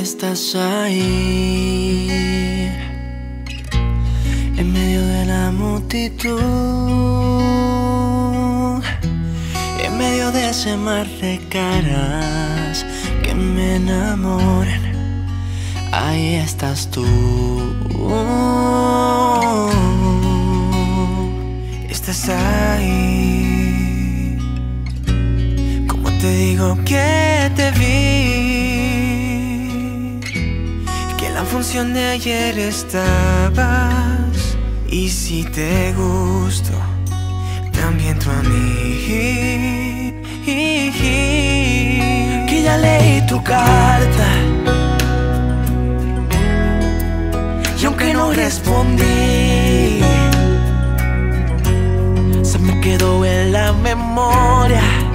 estás ahí, en medio de la multitud, en medio de ese mar de caras que me enamoran, ahí estás tú. Estás ahí, como te digo que te vi función de ayer estabas. Y si te gusto también tú a mí. Que ya leí tu carta. Y aunque no respondí se me quedó en la memoria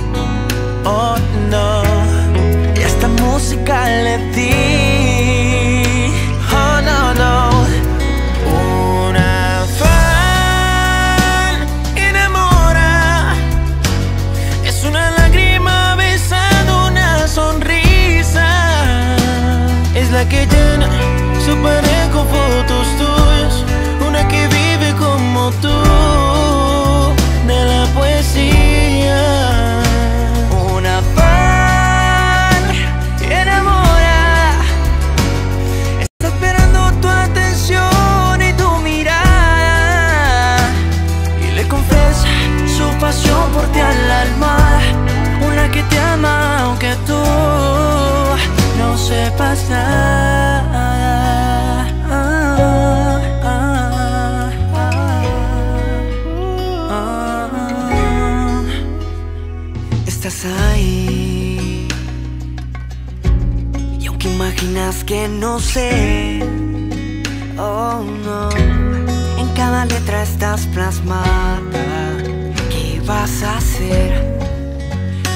que llena su pared con fotos tuyas, una que vive como tú, de la poesía. Una fan enamora, está esperando tu atención y tu mirada, y le confiesa su pasión por ti al alma, una que te ama aunque tú no sepas nada. Estás ahí. Y aunque imaginas que no sé, oh no, en cada letra estás plasmada. ¿Qué vas a hacer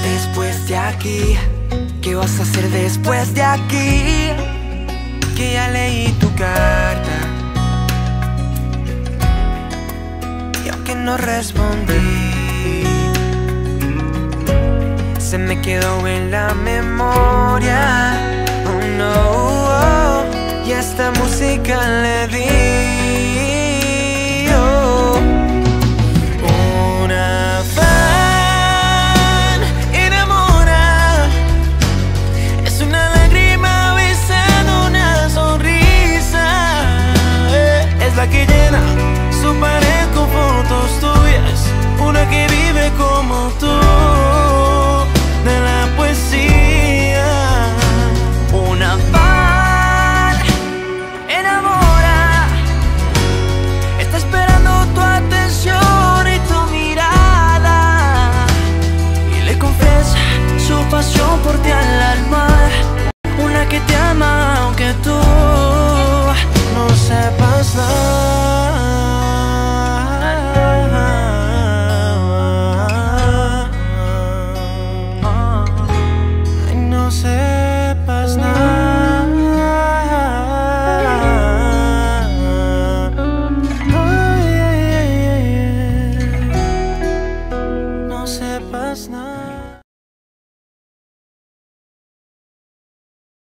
después de aquí? ¿Qué vas a hacer después de aquí? Que ya leí tu carta Y aunque no respondí Quedó en la memoria. Oh no, oh, y esta música le di